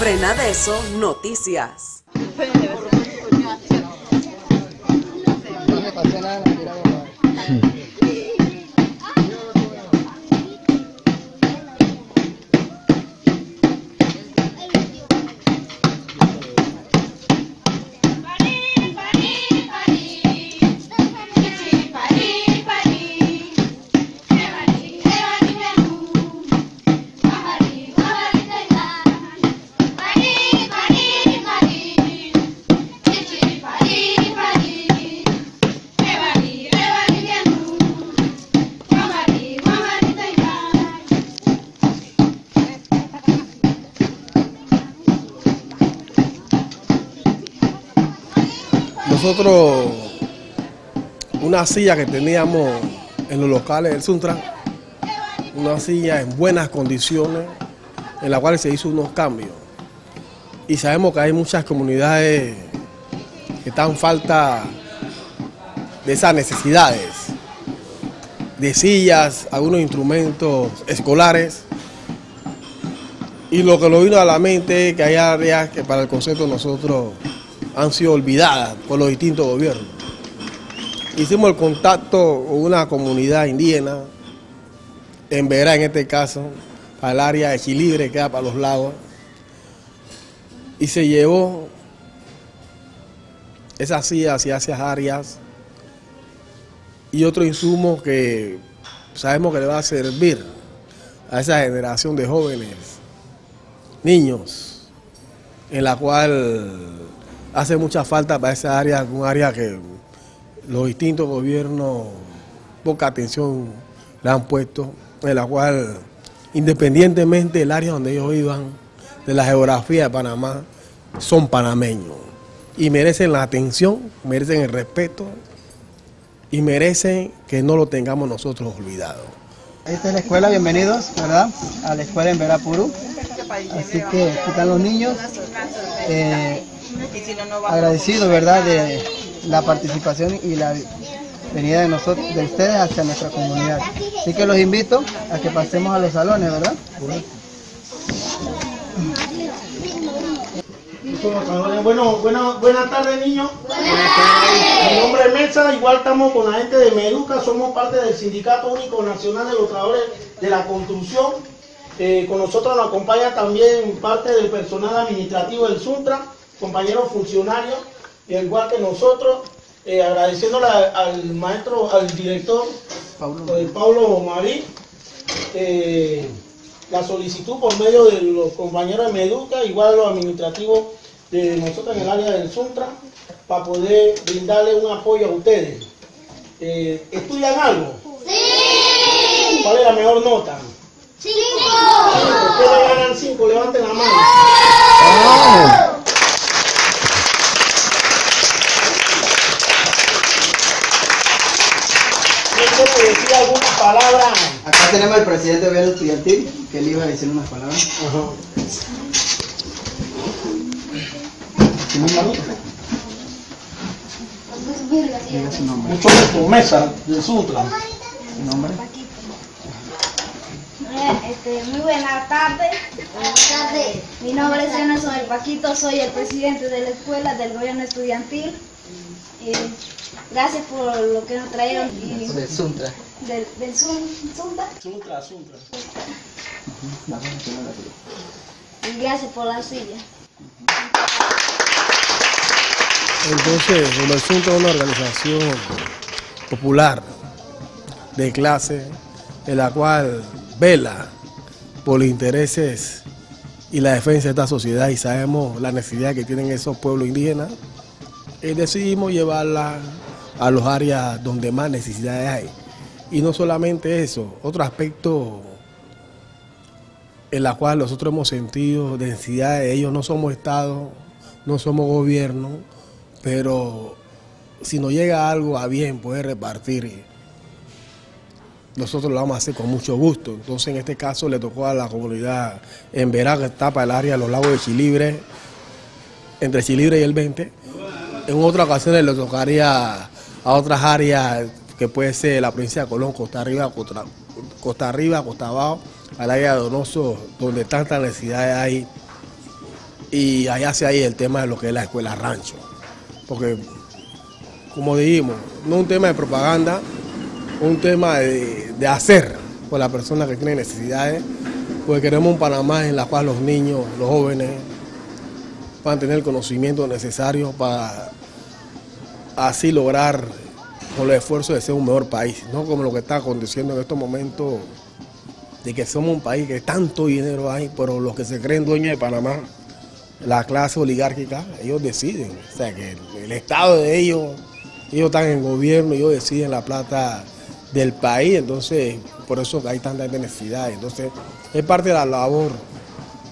Frena de eso, Nosotros, una silla que teníamos en los locales del Suntra, una silla en buenas condiciones, en la cual se hizo unos cambios. Y sabemos que hay muchas comunidades que están falta de esas necesidades, de sillas, algunos instrumentos escolares. Y lo que nos vino a la mente es que hay áreas que para el concepto nosotros han sido olvidadas por los distintos gobiernos. Hicimos el contacto con una comunidad indígena, en Verá en este caso, el área de Chilibre que queda para los lagos, y se llevó esas sillas hacia esas áreas y otro insumo que sabemos que le va a servir a esa generación de jóvenes, niños, en la cual hace mucha falta para esa área, un área que los distintos gobiernos poca atención le han puesto, en la cual independientemente del área donde ellos vivan, de la geografía de Panamá, son panameños y merecen la atención, merecen el respeto y merecen que no lo tengamos nosotros olvidado. Esta es la escuela, bienvenidos, ¿verdad? A la escuela en Verapuru. Así que aquí están los niños. Eh, agradecido, ¿verdad?, de la participación y la venida de nosotros, de ustedes hacia nuestra comunidad. Así que los invito a que pasemos a los salones, ¿verdad? Bueno, bueno, buenas tardes niños. Mi nombre es Mesa, igual estamos con la gente de Meduca, somos parte del Sindicato Único Nacional de los Trabajadores de la Construcción. Eh, con nosotros nos acompaña también parte del personal administrativo del Suntra, compañeros funcionarios, igual que nosotros, eh, agradeciéndole al maestro, al director Pablo, eh, Pablo Marí, eh, la solicitud por medio de los compañeros de Meduca, igual los administrativos de nosotros en el área del Suntra, para poder brindarle un apoyo a ustedes. Eh, ¿Estudian algo? Sí. ¿Cuál es la mejor nota? Cinco. ¿Por qué le ganan cinco? Levanten la mano. ¿Quién decir algunas palabras? Acá tenemos al presidente del gobierno estudiantil, que le iba a decir unas palabras. ¿Tiene un saludo? Diga su nombre. Mucho gusto, Mesa, del Sutra. ¿Su nombre? Este, muy buenas tardes. Buenas tardes. Mi nombre es Emerson El Paquito, soy el presidente de la escuela del gobierno estudiantil. Eh, gracias por lo que nos trajeron y Del Suntra. del, del Zumba. Sutra, Sutra. y gracias por la silla. Entonces, como el Suntra es una organización popular de clase, en la cual vela por los intereses y la defensa de esta sociedad y sabemos la necesidad que tienen esos pueblos indígenas, eh, decidimos llevarla a los áreas donde más necesidades hay. Y no solamente eso, otro aspecto en la cual nosotros hemos sentido necesidad de ellos, no somos Estado, no somos gobierno, pero si nos llega algo a bien poder repartir, nosotros lo vamos a hacer con mucho gusto. Entonces en este caso le tocó a la comunidad en Verá, que está para el área de los lagos de Chilibre, entre Chilibre y el 20. En otras ocasiones le tocaría a otras áreas que puede ser la provincia de Colón, Costa Arriba, Costa, Arriba, Costa Abajo, al área de Donoso, donde tantas necesidades hay y allá se hay el tema de lo que es la escuela rancho. Porque, como dijimos, no un tema de propaganda, un tema de, hacer por la persona que tiene necesidades, porque queremos un Panamá en la cual los niños, los jóvenes, puedan tener el conocimiento necesario para así lograr con los esfuerzos de ser un mejor país, no como lo que está aconteciendo en estos momentos de que somos un país que tanto dinero hay, pero los que se creen dueños de Panamá, la clase oligárquica, ellos deciden, o sea que el, Estado de ellos, ellos están en gobierno, ellos deciden la plata del país, entonces por eso hay tanta necesidad, entonces es parte de la labor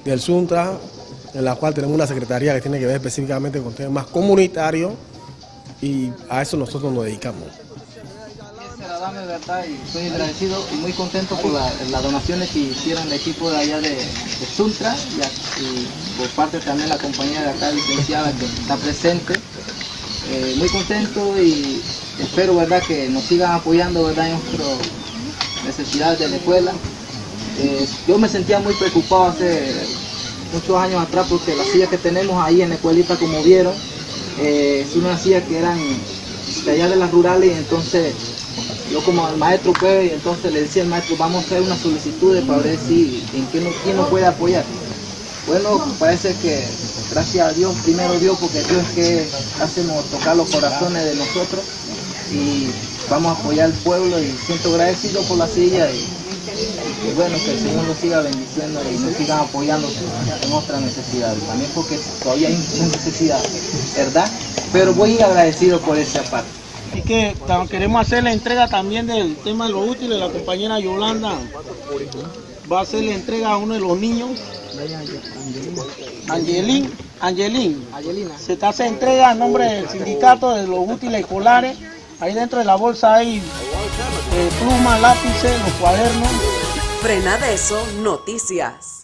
del SUNTRA, en la cual tenemos una secretaría que tiene que ver específicamente con temas comunitarios y a eso nosotros nos dedicamos. Estoy agradecido y muy contento por la- las donaciones que hicieron el equipo de allá de, de y, por parte también la compañía de acá, licenciada, que está presente. Eh, muy contento y espero, ¿verdad?, que nos sigan apoyando, ¿verdad?, en nuestras necesidades de la escuela. Eh, yo me sentía muy preocupado hace muchos años atrás porque las sillas que tenemos ahí en la escuelita, como vieron, eh, es una silla que eran de allá de las rurales entonces yo como al maestro pues y entonces le decía al maestro vamos a hacer unas solicitudes para ver si en qué no, quién nos puede apoyar. Bueno, parece que gracias a Dios, primero Dios, porque Dios es que hacemos tocar los corazones de nosotros y vamos a apoyar al pueblo y siento agradecido por la silla y, y bueno, que el Señor nos siga bendiciendo y nos siga apoyando en otras necesidades, también porque todavía hay necesidad, ¿verdad? Pero muy agradecido por esa parte. Así que queremos hacer la entrega también del tema de los útiles. La compañera Yolanda va a hacer la entrega a uno de los niños. Angelín, Angelín, se te hace entrega a nombre del sindicato de los útiles escolares. Ahí dentro de la bolsa hay eh, plumas, lápices, los cuadernos. Frenadeso Noticias.